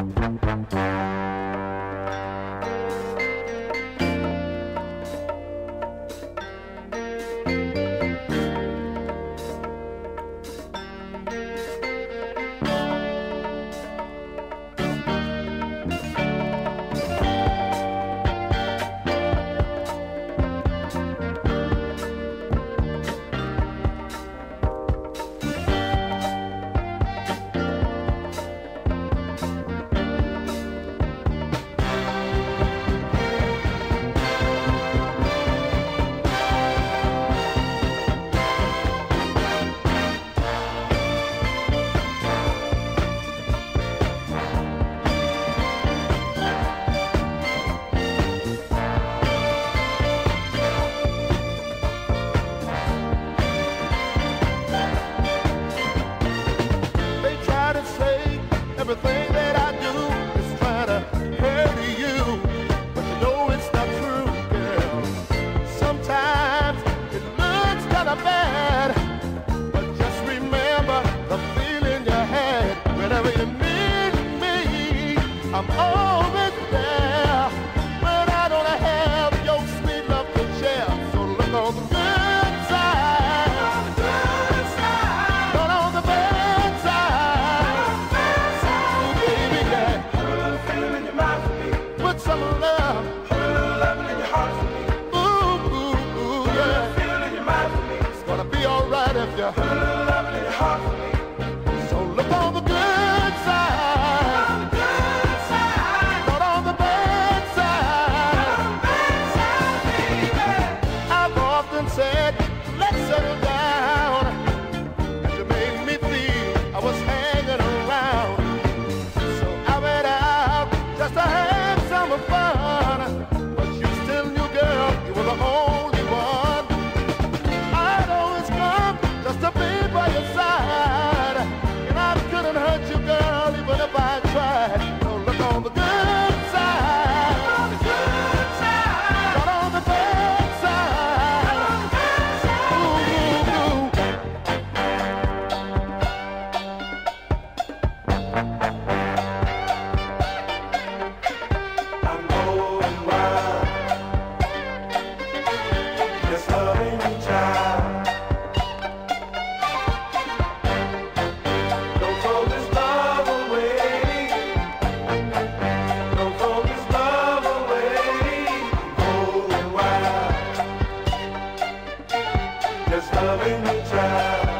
Thank you. everything that I do is trying to hurt you. But you know it's not true, girl. Sometimes it looks kinda bad. But just remember the feeling you had whenever you meet me. I'm always there. But you still knew, girl, you were the only one. I'd always come just to be by your side. And I couldn't hurt you, girl, even if I tried. Look on the good. in the trap.